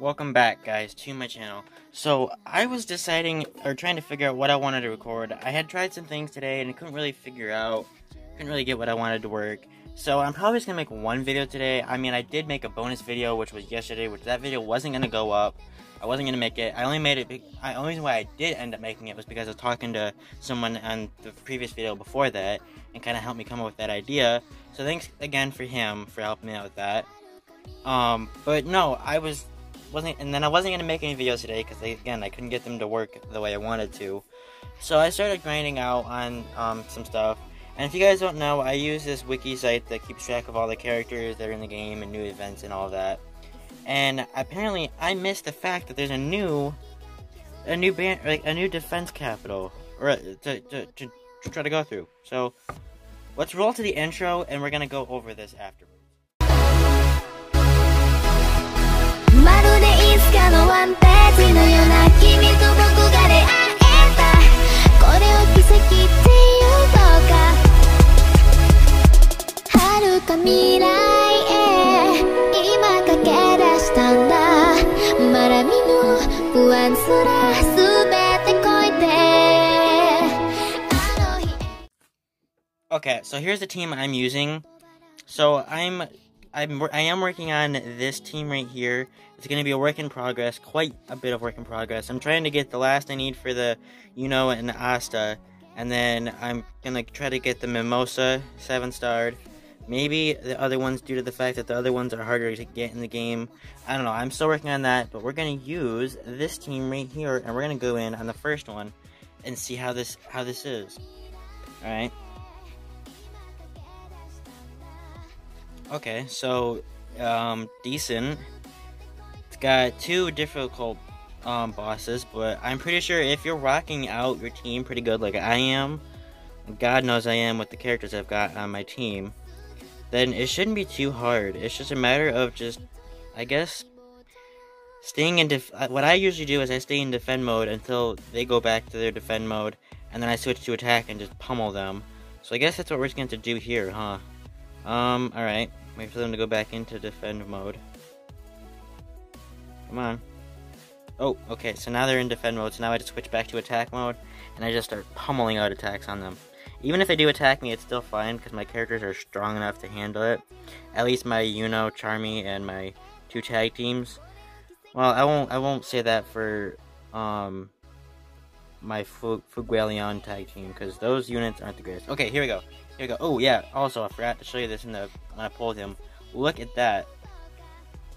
Welcome back, guys, to my channel. So, I was deciding, or trying to figure out what I wanted to record. I had tried some things today, and I couldn't really figure out, couldn't really get what I wanted to work. So, I'm probably just gonna make one video today. I mean, I did make a bonus video, which was yesterday, which that video wasn't gonna go up. I wasn't gonna make it. I only made it. The only why I did end up making it was because I was talking to someone on the previous video before that, and kind of helped me come up with that idea. So, thanks again for him for helping me out with that. Um, but no, I was wasn't, and then I wasn't gonna make any videos today because again I couldn't get them to work the way I wanted to. So I started grinding out on um, some stuff. And if you guys don't know, I use this wiki site that keeps track of all the characters that are in the game and new events and all that. And apparently, I missed the fact that there's a new, a new band, like a new defense capital, or uh, to, to, to, to try to go through. So let's roll to the intro, and we're gonna go over this afterwards. ワンページのような君と僕が出会えた。これを奇跡っていうのか。遥か未来へ今駆け出したんだ。まだ見ぬ不安すら全て越えてあの日。Okay, so here's the team I'm using. So I'm I'm I am working on this team right here. It's going to be a work in progress, quite a bit of work in progress. I'm trying to get the last I need for the Yuno and Asta, and then I'm going to try to get the Mimosa 7 starred. Maybe the other ones due to the fact that the other ones are harder to get in the game. I don't know. I'm still working on that, but we're going to use this team right here and we're going to go in on the first one and see how this how this is. All Okay, so um, decent. It's got two difficult um, bosses, but I'm pretty sure if you're rocking out your team pretty good, like I am, God knows I am with the characters I've got on my team, then it shouldn't be too hard. It's just a matter of just, I guess, staying in def- what I usually do is I stay in defend mode until they go back to their defend mode, and then I switch to attack and just pummel them. So I guess that's what we're just going to do here, huh? Um, alright. Wait for them to go back into defend mode. Come on. Oh, okay, so now they're in defend mode, so now I just switch back to attack mode, and I just start pummeling out attacks on them. Even if they do attack me, it's still fine, because my characters are strong enough to handle it. At least my Yuno, Charmy, and my two tag teams. Well, I won't I won't say that for um my Fu- Fuegoleon tag team, because those units aren't the greatest. Okay, here we go. Here we go. Oh, yeah, also, I forgot to show you this in the when I pulled him. Look at that.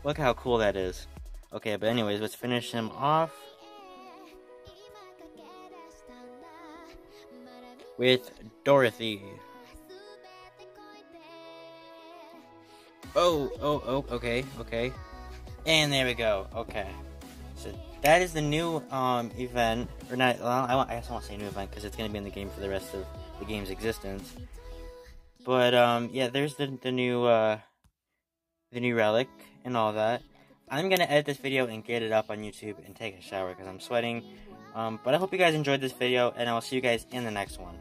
Look how cool that is. Okay, but anyways, let's finish him off with Dorothy. Oh, oh, oh, okay, okay. And there we go. Okay. So that is the new um event, or not? Well, I, I guess I won't say new event because it's gonna be in the game for the rest of the game's existence. But um, yeah, there's the the new uh, the new relic and all that. I'm gonna edit this video and get it up on YouTube and take a shower because I'm sweating. Um, but I hope you guys enjoyed this video, and I will see you guys in the next one.